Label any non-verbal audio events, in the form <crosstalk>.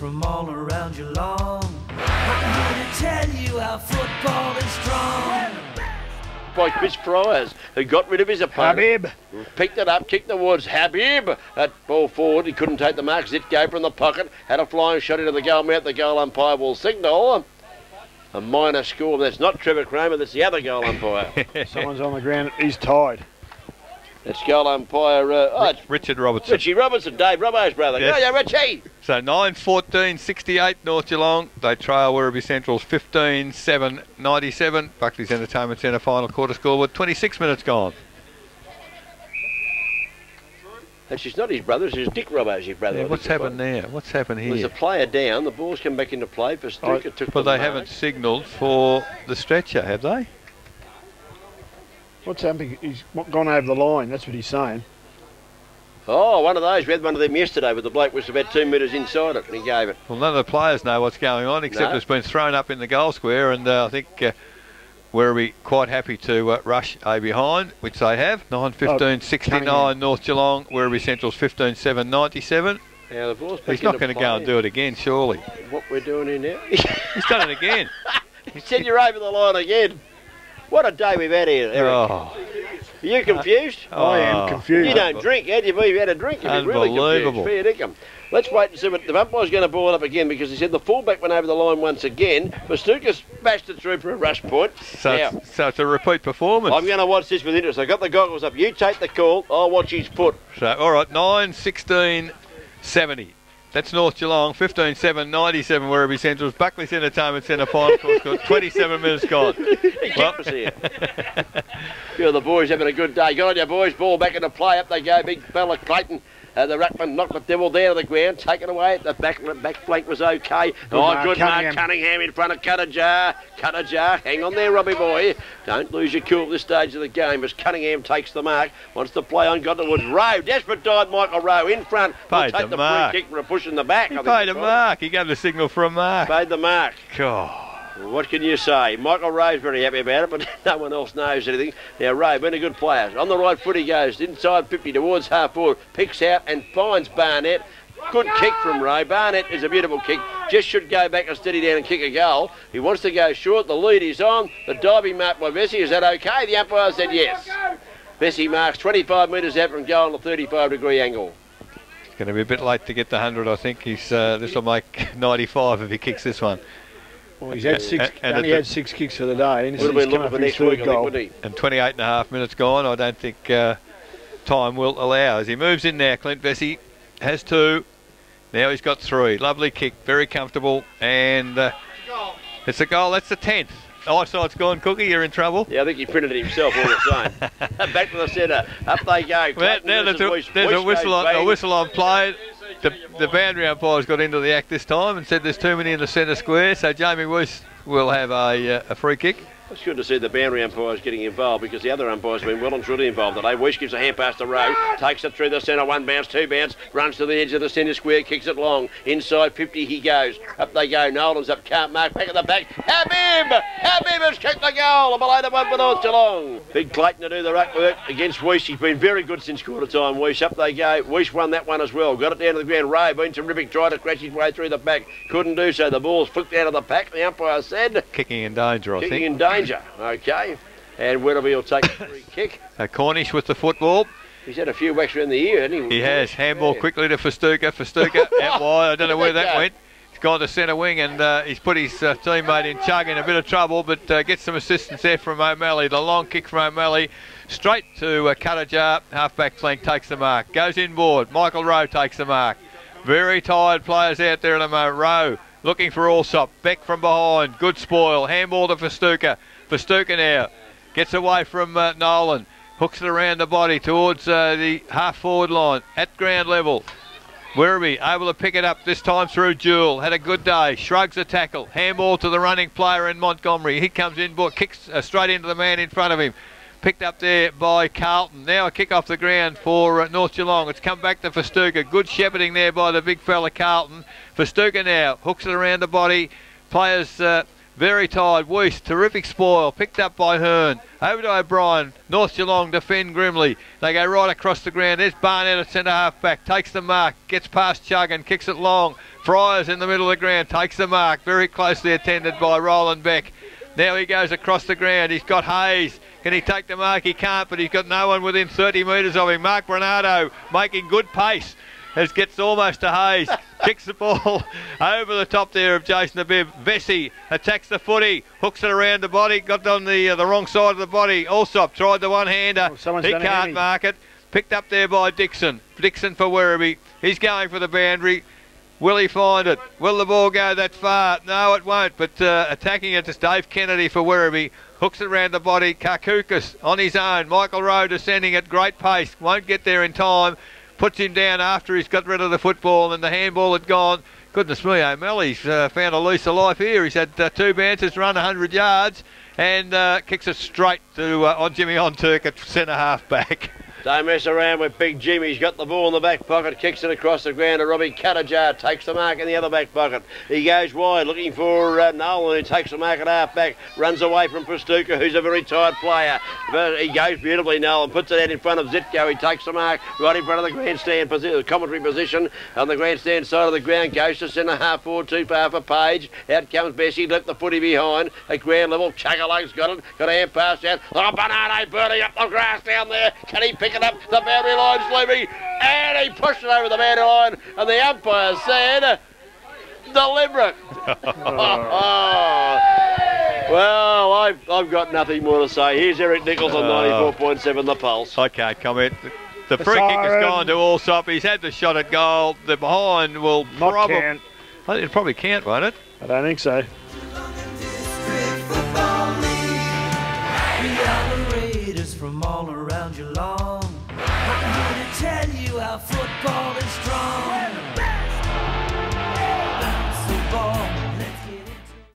from all around Geelong. I'm here to tell you how football is strong. by Chris Fryers, who got rid of his opponent. Habib. Picked it up, kicked the woods. Habib at ball forward. He couldn't take the mark. Zit gave from the pocket. Had a flying shot into the goal mouth. The goal umpire will signal a minor score. That's not Trevor Kramer. That's the other goal umpire. <laughs> Someone's on the ground. He's tied. That's goal umpire. Uh, oh, it's Richard Robertson. Richie Robertson, Dave Robbo's brother. Yes. Oh, yeah, Richie. So 9 14 68 North Geelong. They trail Werribee Central's 15 7 97. Buckley's Entertainment Centre final quarter score with 26 minutes gone. Actually, it's not his brother. It's Dick Robbo's his brother. Yeah, what's happened there? What's happened here? There's a player down. The ball's come back into play for Stuka. took But the they mark. haven't signalled for the stretcher, have they? What's happening? He's gone over the line. That's what he's saying. Oh, one of those. We had one of them yesterday, but the bloke was about two metres inside it, and he gave it. Well, none of the players know what's going on except No. it's been thrown up in the goal square, and uh, I think uh, Werribee quite happy to uh, rush a behind, which they have. 9 15 69 Cunningham. North Geelong. Werribee Central's 15 7 97. Now the ball's He's not going to go and do it again, surely. What we're doing here now? He's done it again. <laughs> he said you're over the line again. What a day we've had here, Eric. Oh, Are you confused? Oh. I am Oh. confused. you don't drink, had you? You've had a drink. You've been really Unbelievable. confused. Fair dinkum. Let's wait and see what the umpire's going to ball it up again because he said the fullback went over the line once again. Mastuka bashed it through for a rush point. so, now, it's, so it's a repeat performance. I'm going to watch this with interest. I've got the goggles up. You take the call. I'll watch his foot. So, all right, 9 16 70. That's North Geelong, 15 7 97 Werribee Central's Buckley's Entertainment Centre final score. score, 27 minutes gone. <laughs> Well- kept us here. Few of the boys having a good day. Good on you, boys. Ball back into play. Up they go. Big fella Clayton. Uh, the ruckman knocked the devil down to the ground, taken away. The back back flank was okay. oh, mark, good mark. Cunningham. Cunningham in front of Cutter Cutter Hang on there, Robbie boy. Don't lose your cool at this stage of the game as Cunningham takes the mark. Wants to play on. Got the woods. Rowe. Desperate dive, Michael Rowe in front. Paid take the the mark. free kick for a push in the back. He I paid a right. mark. He gave the signal for a mark. Paid the mark. God. What can you say? Michael Rowe's very happy about it, but <laughs> no one else knows anything. Now, Rowe, been a good player. On the right foot he goes, inside 50 towards half forward, picks out and finds Barnett. Good kick from Rowe. Barnett is a beautiful kick. Just should go back and steady down and kick a goal. He wants to go short. The lead is on. The diving mark by Vesey. Is that okay? The umpire said yes. Vesey marks 25 metres out from goal on a 35 degree angle. It's going to be a bit late to get the 100, I think. He's uh, This will make 95 if he kicks this one. Well, he's had six. And- and only had the- six kicks for the day. And Would have he's been looking for for next week, I third think, he? And 28 and a half minutes gone. I don't think uh, time will allow. As he moves in now, Clint Vesey has two. Now he's got three. Lovely kick, very comfortable. And uh, it's a goal. That's the 10th. Eyeside's gone, Cookie. You're in trouble. Yeah, I think he printed it himself all the same. <laughs> Back to the centre. Up they go. Well, now there's a, there's a whistle on, a whistle on play. The, the boundary umpire's got into the act this time and said there's too many in the centre square, so Jamie Weiss will have a, uh, a free kick. It's good to see the boundary umpires getting involved because the other umpires have been well and truly involved today. Weiss gives a hand pass to Rowe, takes it through the centre, one bounce, two bounce, runs to the edge of the centre square, kicks it long. Inside 50 he goes. Up they go. Nolan's up, can't mark, back at the back. Habib! Habib has kicked the goal. Below the one for North Geelong. Big Clayton to do the ruck work against Weiss. He's been very good since quarter time. Weiss up they go. Weiss won that one as well. Got it down to the ground. Rowe been terrific, tried to crash his way through the back. Couldn't do so. The ball's flicked out of the pack. The umpire said Kicking in danger, I kicking think. in danger. Okay. And Weatherby will take the free <coughs> kick. A Cornish with the football. He's had a few whacks around the ear, hasn't he? He has. Handball Yeah. quickly to Festuca. Festuca <laughs> out wide. I don't know where that went. He's gone to centre wing and uh, he's put his uh, teammate in Chug in a bit of trouble, but uh, gets some assistance there from O'Malley. The long kick from O'Malley straight to uh, Cuttajar. Half-back flank takes the mark. Goes inboard. Michael Rowe takes the mark. Very tired players out there at the moment. Rowe looking for Allsop. Beck from behind. Good spoil. Handball to Festuca. Festuca now gets away from uh, Nolan. Hooks it around the body towards uh, the half forward line at ground level. Werribee able to pick it up this time through Jewel. Had a good day. Shrugs a tackle. Handball to the running player in Montgomery. He comes in, kicks uh, straight into the man in front of him. Picked up there by Carlton. Now a kick off the ground for uh, North Geelong. It's come back to Festuca. Good shepherding there by the big fella Carlton. Festuca now hooks it around the body. Players uh, Very tired. Weiss, terrific spoil. Picked up by Hearn. Over to O'Brien. North Geelong defend grimly. They go right across the ground. There's Barnett at centre half back. Takes the mark. Gets past Chug and kicks it long. Fryers in the middle of the ground. Takes the mark. Very closely attended by Roland Beck. Now he goes across the ground. He's got Hayes. Can he take the mark? He can't, but he's got no one within 30 metres of him. Mark Bernardo making good pace as gets almost to Hayes. <laughs> Kicks the ball over the top there of Jason Habib. Vesey attacks the footy, hooks it around the body, got on the uh, the wrong side of the body. Allsop tried the one hander. Oh, he can't mark it. Picked up there by Dixon. Dixon for Werribee. He's going for the boundary. Will he find it? Will the ball go that far? No, it won't. But uh, attacking it is Dave Kennedy for Werribee. Hooks it around the body. Karkoukas on his own. Michael Rowe descending at great pace. Won't get there in time puts him down after he's got rid of the football and the handball had gone. Goodness me, O'Malley's uh, found a lease of life here. He's had uh, two bounces, run 100 yards, and uh, kicks it straight to uh, on Jimmy on Turk at centre half back. <laughs> Don't mess around with Big Jimmy. He's got the ball in the back pocket, kicks it across the ground to Robbie Cuttajar, takes the mark in the other back pocket. He goes wide, looking for uh, Nolan, who takes the mark at half back, runs away from Pastuka, who's a very tired player. But he goes beautifully, Nolan, puts it out in front of Zitko. He takes the mark right in front of the grandstand posi- commentary position on the grandstand side of the ground. Goes to centre half forward, too far for Page. Out comes Vesey, left the footy behind at ground level. Chuggerlug's got it, got a hand pass out. Oh, Banana burning up the grass down there. Can he pick it up? The boundary line's leaving, and he pushed it over the boundary line, and the umpire said, deliberate. <laughs> <laughs> well, I've, I've got nothing more to say. Here's Eric Nichols on Oh. 94.7 The Pulse. I can't comment. The free kick has gone to Allsop. He's had the shot at goal. The behind will Not probably. count. I it probably can't, won't it? I don't think so. District Football League. We are the Raiders from all around Geelong. We're football is strong.